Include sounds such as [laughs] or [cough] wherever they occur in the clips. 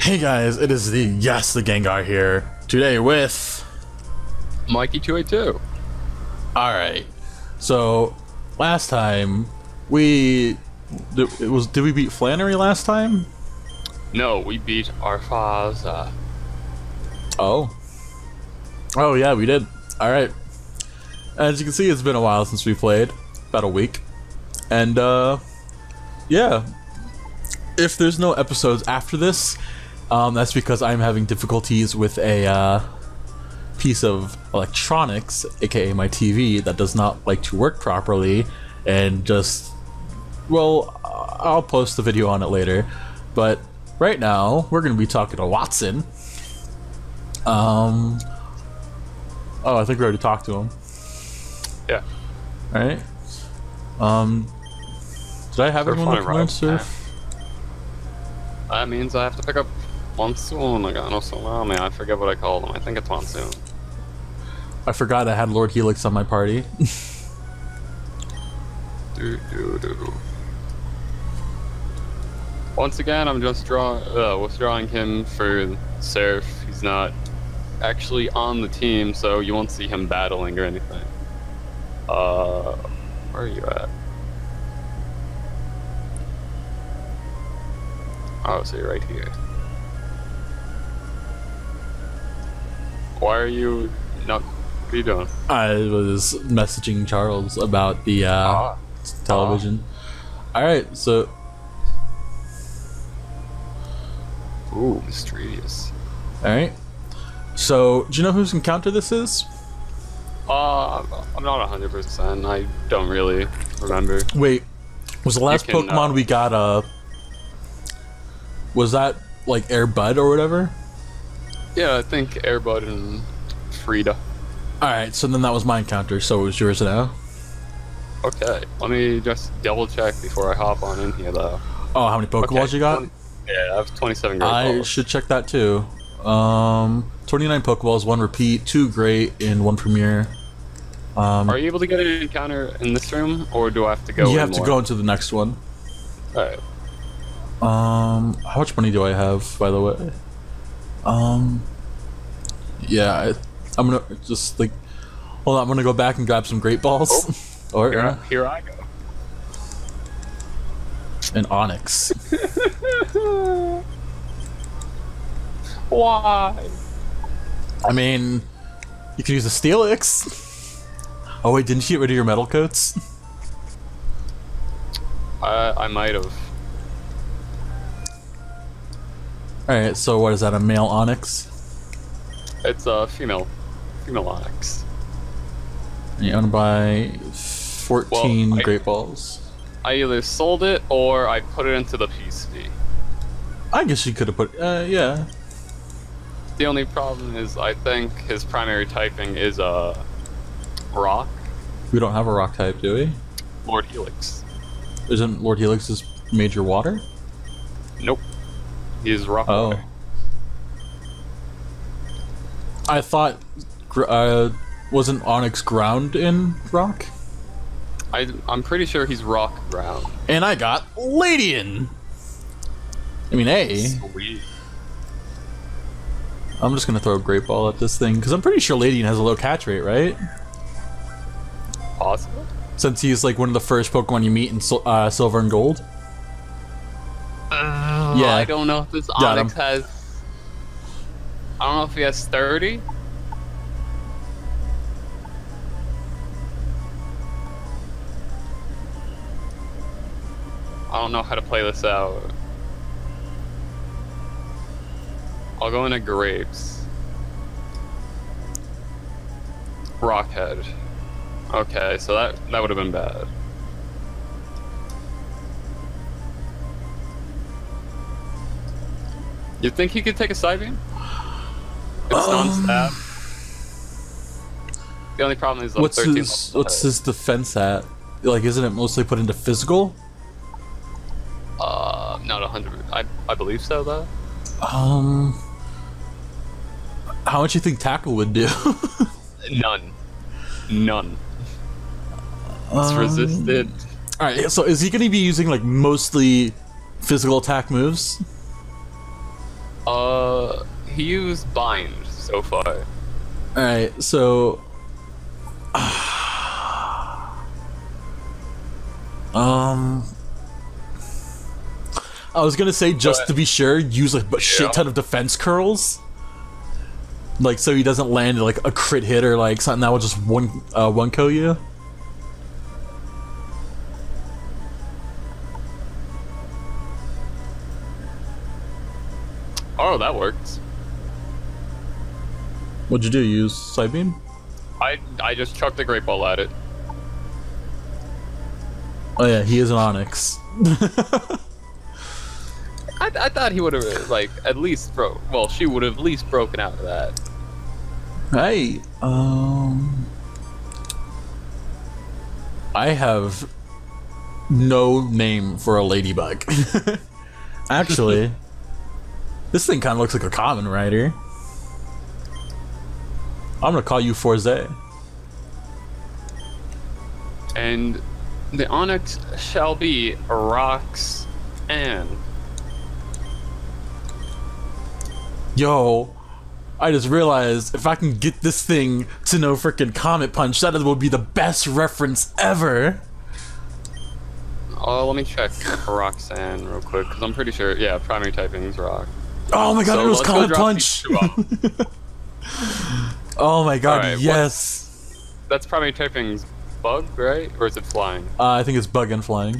Hey guys, it is the yes the Gengar here today with Mikie two eight two. all right. So last time we did, it was did we beat Flannery last time? No, we beat our father. Oh. Oh yeah, we did. All right. As you can see, it's been a while since we played, about a week, and uh, yeah. If there's no episodes after this, um, that's because I'm having difficulties with a uh, piece of electronics, aka my TV, that does not like to work properly, and just well, I'll post the video on it later. But right now, we're gonna be talking to Watson. Um. Oh, I think we already talked to him. Yeah. All right. Um. Did I have Surf everyone on that it, can surf? That means I have to pick up Monsoon again. So man, I forget what I call them. I think it's Monsoon. I forgot I had Lord Helix on my party. [laughs] Do, do, do. Once again, I'm just draw uh, withdrawing him for Surf. He's not actually on the team, so you won't see him battling or anything. Uh, where are you at? Oh, so you're right here. Why are you not? What are you doing? I was messaging Charles about the uh, Ah. television. All right, so Ooh, mysterious. all right, so do you know whose encounter this is? Uh, I'm not 100%. I don't really remember. Wait, was the last can, Pokemon uh, we got uh was that like Air Bud or whatever? Yeah, I think Airbud and Frida. All right, so then that was my encounter. So it was yours now. Okay, let me just double check before I hop on in here, though. Oh, how many Pokeballs Okay, you got? Yeah, I have 27 great I balls. should check that too. Um, 29 Pokeballs, one repeat, two great, and one premier. Um, Are you able to get an encounter in this room, or do I have to go you have to go into the next one. Alright. Um, how much money do I have, by the way? Um, yeah, I, I'm gonna just like, hold on, I'm gonna go back and grab some great balls. [laughs] or Here, uh, I- here I go. an Onix. [laughs] Why? I mean, you can use a Steelix. Oh wait, didn't you get rid of your metal coats? I, I might have. Alright, so what is that, a male Onix? It's a female. Female Onix. And you own by 14 Well, I- great balls. I either sold it or I put it into the PC. I guess you could have put, uh, yeah. The only problem is I think his primary typing is uh, rock. We don't have a rock type, do we? Lord Helix. Isn't Lord Helix's major water? Nope. He's rock. Oh. I thought, uh, wasn't Onix ground in rock? I, I'm pretty sure he's rock ground. And I got Ledian! I mean, A. Sweet. I'm just gonna throw a great ball at this thing, because I'm pretty sure Ledian has a low catch rate, right? Possible? Since he's like one of the first Pokemon you meet in uh, Silver and Gold. Uh, Yeah. I don't know if this Got Onix him. has. I don't know if he has 30. I don't know how to play this out. I'll go into grapes. Rockhead. Okay, so that that would have been bad. You think he could take a Psybeam? It's Um, non-stab. The only problem is What's 13 his What's his defense at? Like, isn't it mostly put into physical? Uh, not a 100. I, I believe so, though. Um, how much you think tackle would do? [laughs] None. None. It's Um, resisted. All right, so is he going to be using like mostly physical attack moves? Uh, he used bind so far. Alright, so. [sighs] um. I was gonna say, just But- to be sure, use like a shit ton of defense curls. Like, so he doesn't land like a crit hit or like something that will just one uh, one kill you. Oh, that works. What'd you do? Use Psybeam? I I just chucked a great ball at it. Oh yeah, he is an onix. [laughs] I, I thought he would have like at least broke. Well, she would have at least broken out of that. Hey, um, I have no name for a ladybug. [laughs] Actually, [laughs] this thing kind of looks like a Kamen Rider. I'm gonna call you Fourze. And the onix shall be rocks and Yo, I just realized if I can get this thing to no freaking Comet Punch, that will be the best reference ever. oh, let me check Roxanne real quick because I'm pretty sure. Yeah, primary typing is rock. Oh my god, So it was Comet Punch! these two off. [laughs] Oh my god, what- yes! That's primary typing's bug, right? Or is it flying? Uh, I think it's bug and flying.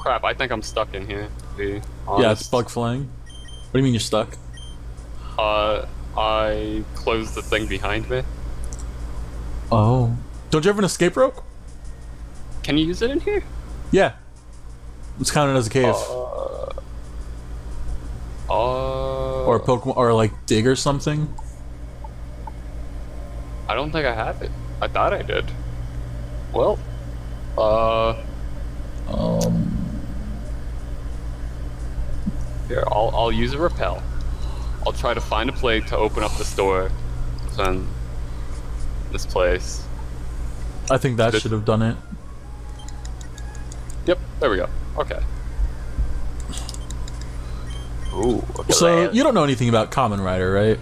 Crap, I think I'm stuck in here. To be Yeah, it's bug flying. What do you mean you're stuck? Uh, I closed the thing behind me. Oh. Don't you have an escape rope? Can you use it in here? Yeah. It's counted as a cave. Uh, uh, or Pokemon, or like dig or something. I don't think I have it. I thought I did. Well, uh, Um. here I'll I'll use a repel. I'll try to find a plate to open up the store. Then this place. I think that should have done it. Yep, there we go. Okay. Ooh. So, you don't know anything about Kamen Rider, right?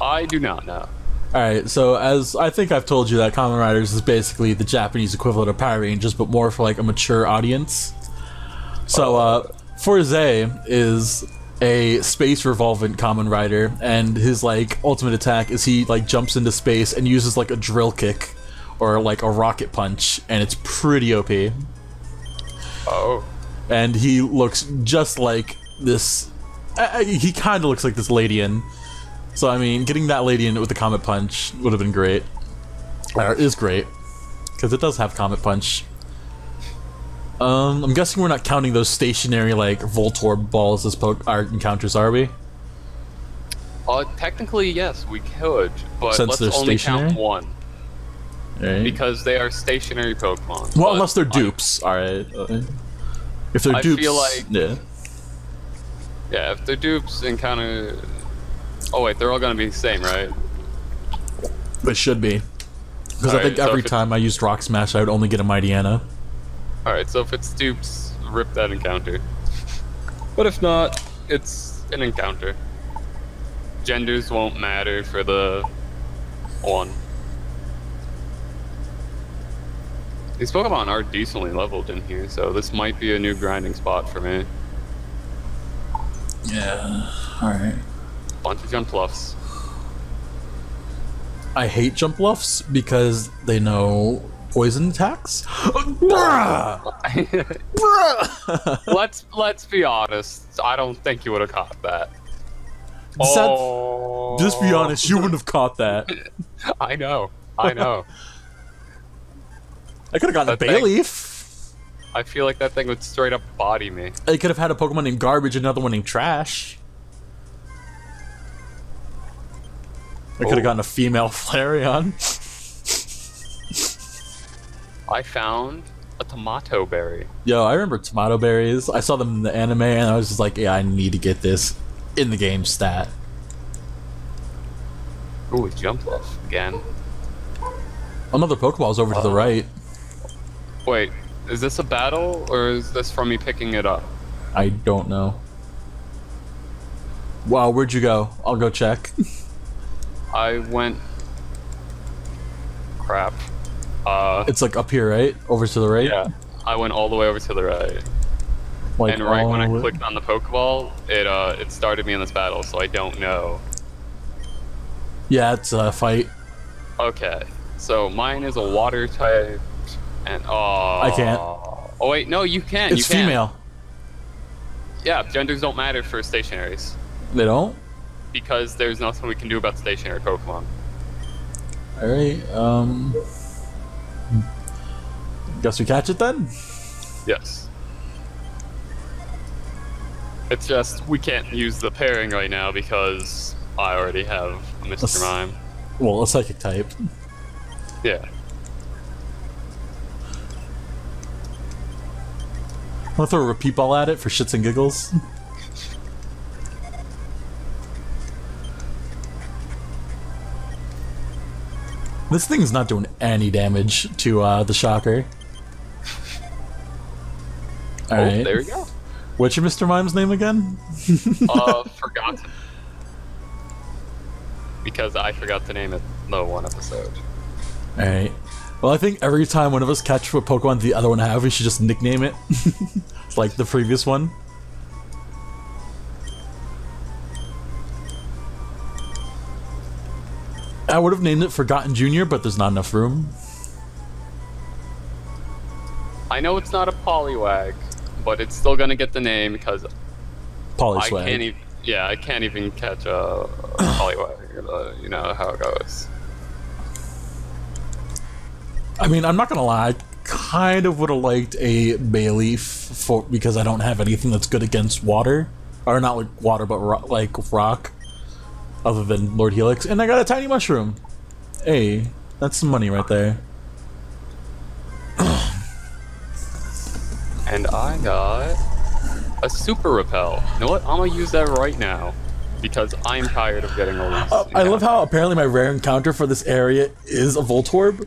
I do not know. Alright, so as I think I've told you that Kamen Riders is basically the Japanese equivalent of Power Rangers, but more for like a mature audience. So, uh, Fourze is a space revolvent Kamen Rider, and his like ultimate attack is he like jumps into space and uses like a drill kick or like a rocket punch, and it's pretty OP. Oh. And he looks just like this. Uh, he kind of looks like this Ledian. So I mean, getting that Ledian with the Comet Punch would have been great. Or is great because it does have Comet Punch. Um, I'm guessing we're not counting those stationary like Voltorb balls as po- our encounters, are we? Uh, technically, yes, we could, but Since let's only stationary? count one Right. because they are stationary Pokemon. well, unless they're dupes. All right. Uh, if they're I dupes, feel like- yeah. Yeah, if they're dupes of. Oh wait, they're all gonna be the same, right? It should be. Because I Alright, think so every time I used Rock Smash, I would only get a Mightyena. All right, so if it's dupes, rip that encounter. But if not, it's an encounter. Genders won't matter for the one. These Pokemon are decently leveled in here, so this might be a new grinding spot for me. Yeah. All right. Bunch of Jumpluffs. I hate Jumpluffs because they know poison attacks. [gasps] Bruh! Bruh! [laughs] let's let's be honest. I don't think you would have caught that. Just- Oh, Just be honest, you wouldn't have caught that. [laughs] I know. I know. [laughs] I could have gotten a thing- Bayleaf. I feel like that thing would straight up body me. I could have had a Pokemon named Garbage, another one named Trash. I could have Oh. gotten a female [laughs] Flareon. I found a Tamato berry. Yo, I remember Tamato berries. I saw them in the anime, and I was just like, yeah, I need to get this in the game stat. Ooh, jump off again. Another Pokeball's over to the Oh. right. Wait, is this a battle or is this from me picking it up? I don't know. Wow, where'd you go? I'll go check. [laughs] I went. Crap. Uh, It's like up here, right? Over to the right. yeah. I went all the way over to the right, Like and right when I clicked on the Pokeball, it uh it started me in this battle, so I don't know. Yeah, it's a fight. Okay, so mine is a water type, and oh, I can't. Oh wait, no, you can. It's you can. female. Yeah, genders don't matter for stationaries They don't. because there's nothing we can do about stationary Pokemon. All right. Um. Guess we catch it then. Yes. It's just we can't use the pairing right now because I already have a Mr. Let's- Mime. Well, a psychic type. Yeah. I'm gonna throw a repeat ball at it for shits and giggles. this thing's not doing any damage to uh, the shocker. Oh, Alright. there we go. What's your Mr. Mime's name again? Uh, [laughs] forgotten. Because I forgot to name it the one episode. Alright. Well, I think every time one of us catch what Pokemon the other one have, we should just nickname it. [laughs] like the previous one. I would have named it Forgotten Junior, but there's not enough room. I know it's not a Poliwag, but it's still gonna get the name because I Polyswag. can't even. Yeah, I can't even catch a, a Poliwag. uh, You know how it goes. I mean, I'm not gonna lie. I kind of would have liked a Bayleaf for because I don't have anything that's good against water, or not like water, but ro- like rock, other than Lord Helix. And I got a tiny mushroom. Hey, that's some money right there. And I got a Super Repel. You know what? I'm gonna use that right now because I'm tired of getting all these. Uh, I love how apparently my rare encounter for this area is a Voltorb.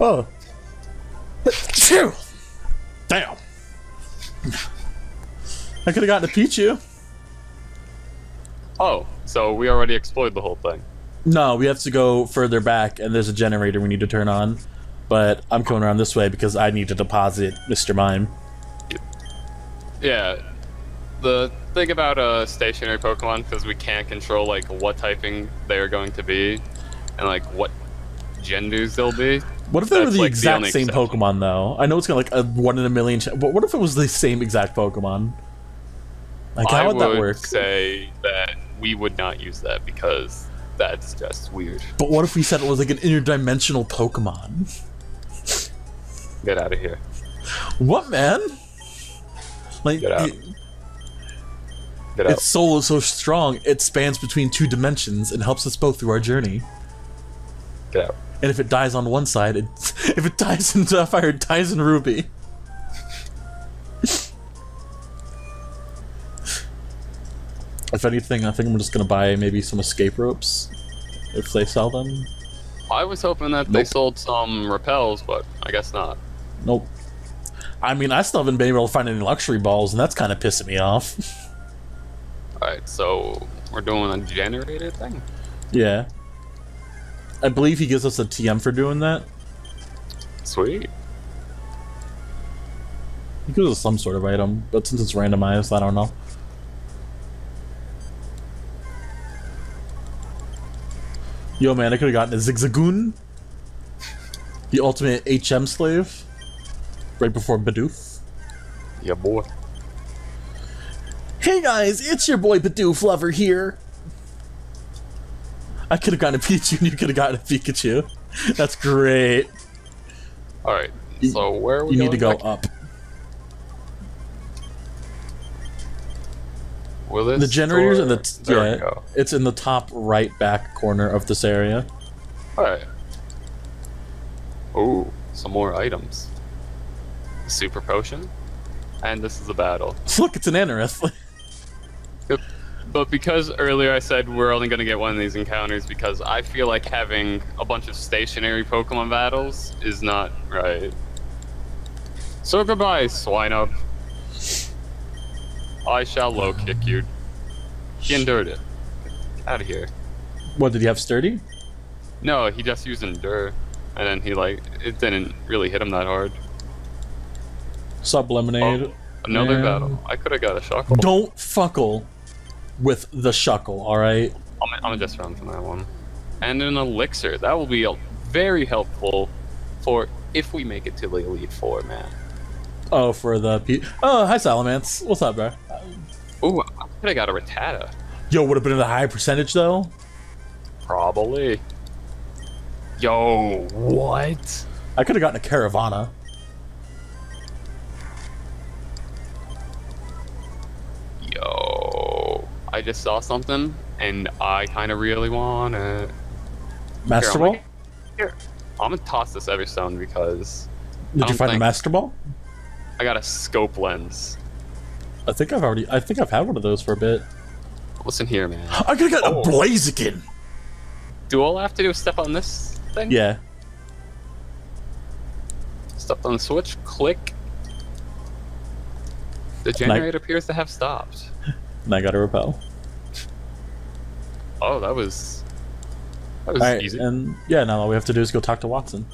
Oh. Phew. Damn. I could have gotten a Pichu. Oh, so we already explored the whole thing. No, we have to go further back, and there's a generator we need to turn on. But I'm coming around this way because I need to deposit Mr. Mime. Yeah. The thing about uh, stationary Pokemon, because we can't control like what typing they're going to be, and like what genders they'll be. What if they were the like, exact only same exception. Pokemon, though? I know it's gonna like a one in a million. But what if it was the same exact Pokemon? Like, how I would that work? say that we would not use that because that's just weird. But what if we said it was like an interdimensional Pokemon? Get out of here. What, man? Like, Get out. it- Get out. its soul is so strong, it spans between two dimensions and helps us both through our journey. Get out. And if it dies on one side, it, [laughs] if it dies in Sapphire, it dies in Ruby. if anything, I think I'm just gonna buy maybe some escape ropes if they sell them. I was hoping that they sold some repels, but I guess not. Nope. I mean, I still haven't been able to find any luxury balls, and that's kind of pissing me off. [laughs] Alright, so we're doing a generated thing? yeah. I believe he gives us a TM for doing that. Sweet. He gives us some sort of item, but since it's randomized, I don't know. Yo, man, I could have gotten a Zigzagoon. The ultimate HM slave. Right before Bidoof. Yeah, boy. Hey guys, it's your boy Bidoof Lover here. I could have gotten a Pichu and you could have gotten a Pikachu. That's great. Alright, so where are we You need to go next? up. Will this The generators in the there yeah, it's in the top right back corner of this area. Alright. Ooh, some more items. Super potion. And this is a battle. [laughs] Look, it's an Anorith. But because earlier I said we're only going to get one of these encounters because I feel like having a bunch of stationary Pokemon battles is not right. So goodbye, Swinub. I shall low kick you. He endured it. Out of here. What did he have? Sturdy? No, he just used endure, and then he like it didn't really hit him that hard. Sub lemonade. Oh, another battle. I could have got a shuckle. Don't fuckle with the shuckle. All right. I'm, I'm gonna just run from that one. And an elixir. That will be a, very helpful for if we make it to the elite four, man. Oh, for the P. Oh, hi Salamence. What's up, bro? Ooh, I could have got a Rattata. Yo, would have been a high percentage though. Probably. Yo, what? I could have gotten a Carvanha. I just saw something, and I kind of really want it. Master Ball? gonna- Here, I'm gonna toss this Everstone because Did you find a Master Ball? I got a scope lens. I think I've already. I think I've had one of those for a bit. Listen here, man. [gasps] I could have gotten Oh. a Blaziken. Do all I have to do is step on this thing? Yeah. Step on the switch, click. The generator appears to have stopped. And I got a repel. Oh, that was. That was All right, easy. and yeah, now all we have to do is go talk to Watson.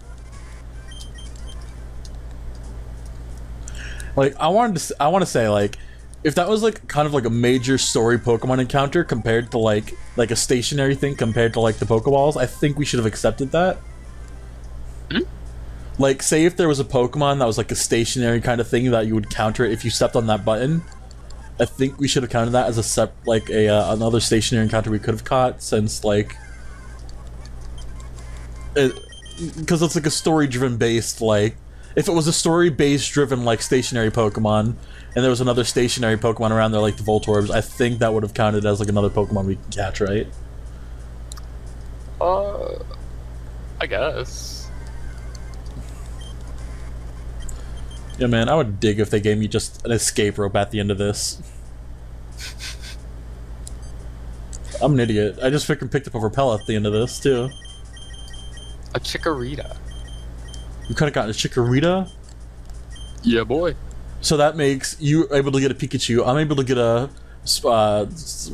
Like I wanted to, I want to say like, if that was like kind of like a major story Pokemon encounter compared to like like a stationary thing compared to like the Pokeballs, I think we should have accepted that. Hmm? Like, say if there was a Pokemon that was like a stationary kind of thing that you would counter it if you stepped on that button. I think we should have counted that as a sep like a uh, another stationary encounter we could have caught since like because it's like a story driven based like if it was a story based driven like stationary pokemon and there was another stationary pokemon around there like the voltorbs i think that would have counted as like another pokemon we can catch right Uh, I guess. Yeah man i would dig if they gave me just an escape rope at the end of this i'm an idiot i just freaking picked up a repel at the end of this too A Chikorita. you could have gotten a chikorita Yeah, boy. So that makes you able to get a Pikachu. I'm able to get a uh,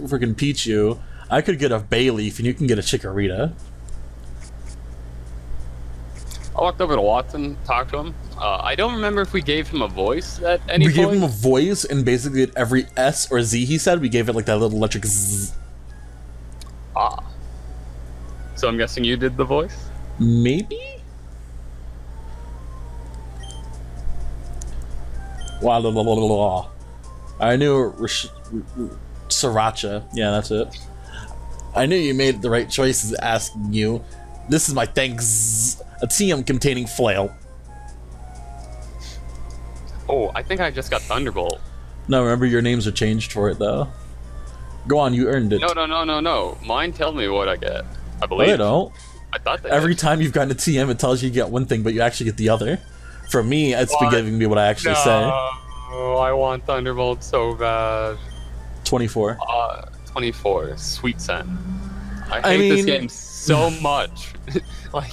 freaking Pichu. I could get a Bayleaf, and you can get a Chikorita. I walked over to Watson, talked to him. Uh, I don't remember if we gave him a voice at any we point. We gave him a voice, and basically at every S or Z he said, we gave it like that little electric zzz. Ah. So I'm guessing you did the voice? Maybe? Wow, la, la, la, la, la. I knew Rish- Sriracha. Yeah, that's it. I knew you made the right choices asking you. This is my thanks. A TM containing flail. Oh, I think I just got Thunderbolt. No, remember your names are changed for it though. Go on, you earned it. No, no, no, no, no. Mine tell me what I get. I No, believe. they don't. I thought they Every did. time you've gotten a TM, it tells you you get one thing, but you actually get the other. For me, it's been giving me what I actually say. Oh, I want Thunderbolt so bad. 24. Uh, 24. Sweet scent. I hate I this game so much. [laughs] like,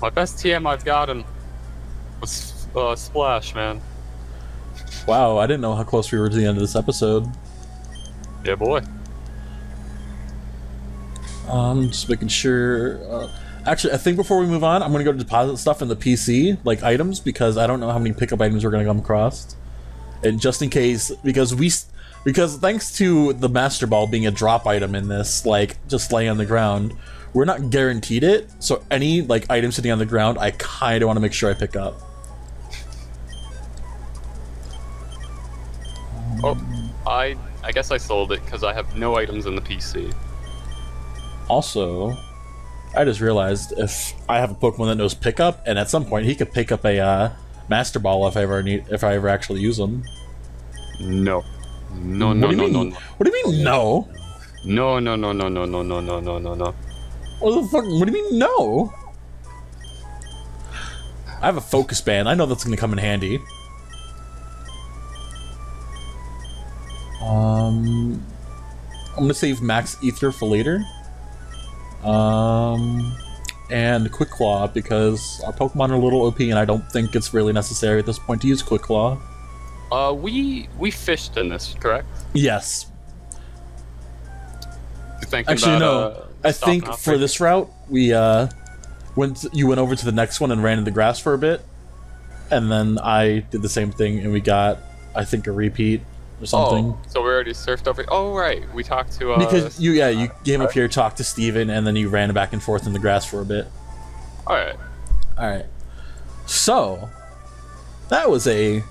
my best TM I've gotten was uh, Splash, man. Wow, I didn't know how close we were to the end of this episode. Yeah, boy. Um, just making sure. Uh, actually, I think before we move on, I'm gonna go to deposit stuff in the PC, like items, because I don't know how many pickup items we're gonna come across, and just in case, because we, because thanks to the Master Ball being a drop item in this, like just laying on the ground, we're not guaranteed it. So any like item sitting on the ground, I kind of want to make sure I pick up. Oh, I I guess I sold it because I have no items in the PC. Also, I just realized if I have a Pokemon that knows pickup, and at some point he could pick up a uh, Master Ball if I ever need, if I ever actually use them. No. No, no, no, no, no. What do you mean no? No, no, no, no, no, no, no, no, no, no, no. What the fuck? What do you mean no? I have a focus band. I know that's gonna come in handy. Um, I'm gonna save Max Ether for later. Um, and Quick Claw because our Pokemon are a little OP, and I don't think it's really necessary at this point to use Quick Claw. Uh, we we fished in this, correct? Yes. Actually, about, no. uh, I think for right this route, we uh, went. You went over to the next one and ran in the grass for a bit, and then I did the same thing, and we got, I think, a repeat or something. Oh, so we already surfed over. Oh, right. We talked to. Uh, because you, yeah, you came up here, talked to Steven, and then you ran back and forth in the grass for a bit. All right. All right. So that was a.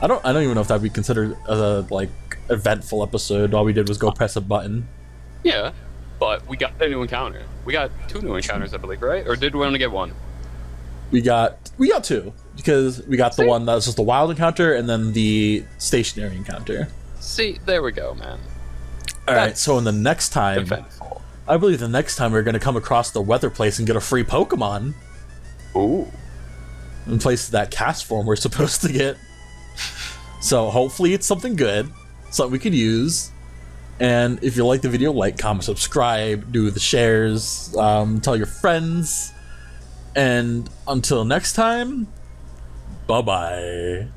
I don't. I don't even know if that would be considered a like eventful episode. All we did was go press a button. Yeah, but we got a new encounter. We got two new encounters, I believe, right? Or did we only get one? We got we got two because we got the one that was just the wild encounter and then the stationary encounter. See, there we go, man. All right. That's So in the next time. I believe the next time we're going to come across the weather place and get a free Pokemon Ooh. in place of that Castform we're supposed to get. So hopefully it's something good, something we could use. And if you like the video, like, comment, subscribe, do the shares, um, tell your friends. And until next time, bye bye.